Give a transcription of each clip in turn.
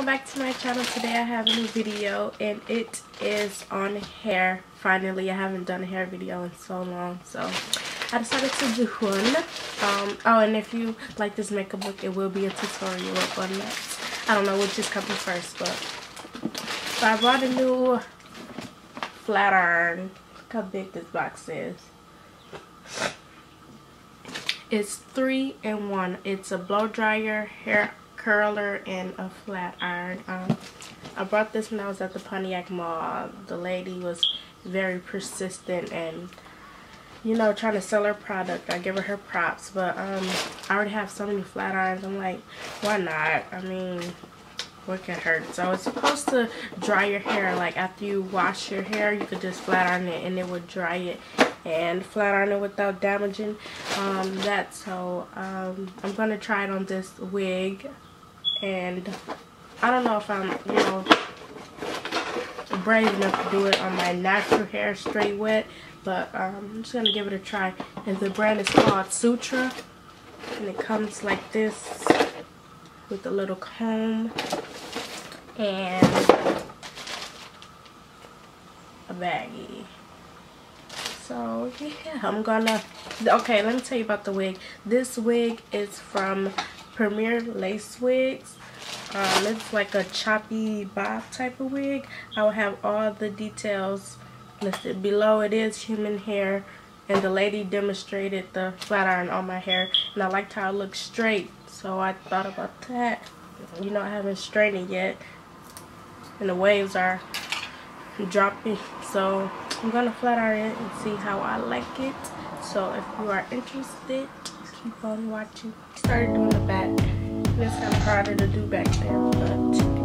welcome back to my channel. Today i have a new video and it is on hair. Finally i haven't done a hair video in so long so i decided to do one. Um, oh and if you like this makeup look it will be a tutorial up on that i don't know which is coming first but so i bought a new flat iron. Look how big this box is. It's three in one. It's a blow dryer hair curler and a flat iron. Um, I brought this when I was at the Pontiac Mall. The lady was very persistent and you know trying to sell her product. I give her her props but um, I already have so many flat irons. I'm like why not? I mean what can hurt? So it's supposed to dry your hair like after you wash your hair you could just flat iron it and it would dry it and flat iron it without damaging um, that so um, I'm gonna try it on this wig and I don't know if I'm, you know, brave enough to do it on my natural hair straight wet, but um, I'm just going to give it a try. And the brand is called Sutra, and it comes like this with a little comb and a baggie. So yeah, I'm gonna, okay, let me tell you about the wig. This wig is from Premier Lace Wigs. Um, it's like a choppy bob type of wig. I will have all the details listed below. It is human hair and the lady demonstrated the flat iron on my hair and I liked how it looked straight so I thought about that. You know I haven't straightened yet and the waves are dropping so I'm gonna flat iron it and see how I like it. So if you are interested keep on watching. Started doing the back. Kind of harder to do back there, but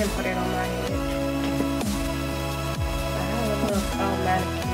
and put it on my head. I have a little